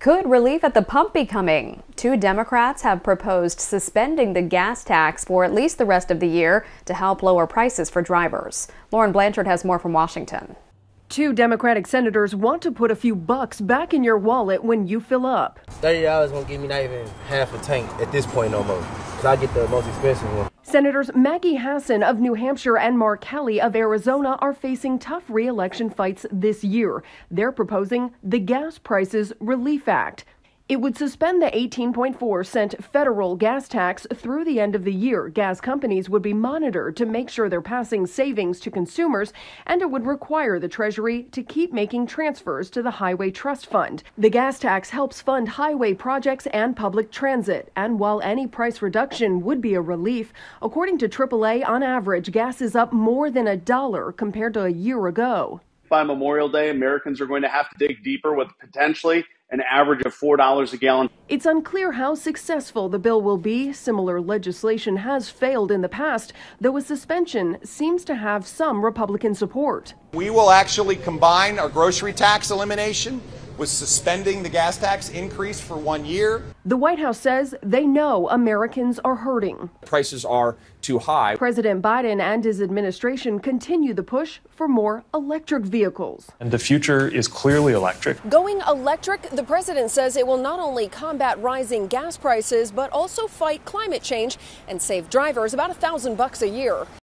Could relief at the pump be coming? Two Democrats have proposed suspending the gas tax for at least the rest of the year to help lower prices for drivers. Lauren Blanchard has more from Washington. Two Democratic senators want to put a few bucks back in your wallet when you fill up. $30 won't give me not even half a tank at this point no more. Cause I get the most expensive one. Senators Maggie Hassan of New Hampshire and Mark Kelly of Arizona are facing tough re-election fights this year. They're proposing the Gas Prices Relief Act. It would suspend the 18.4 cent federal gas tax through the end of the year. Gas companies would be monitored to make sure they're passing savings to consumers, and it would require the Treasury to keep making transfers to the Highway Trust Fund. The gas tax helps fund highway projects and public transit, and while any price reduction would be a relief, according to AAA, on average, gas is up more than a dollar compared to a year ago. By Memorial Day, Americans are going to have to dig deeper with potentially an average of $4 a gallon. It's unclear how successful the bill will be. Similar legislation has failed in the past, though a suspension seems to have some Republican support. We will actually combine our grocery tax elimination with suspending the gas tax increase for one year. The White House says they know Americans are hurting. Prices are too high. President Biden and his administration continue the push for more electric vehicles. And the future is clearly electric. Going electric, the president says it will not only combat rising gas prices, but also fight climate change and save drivers about a thousand bucks a year.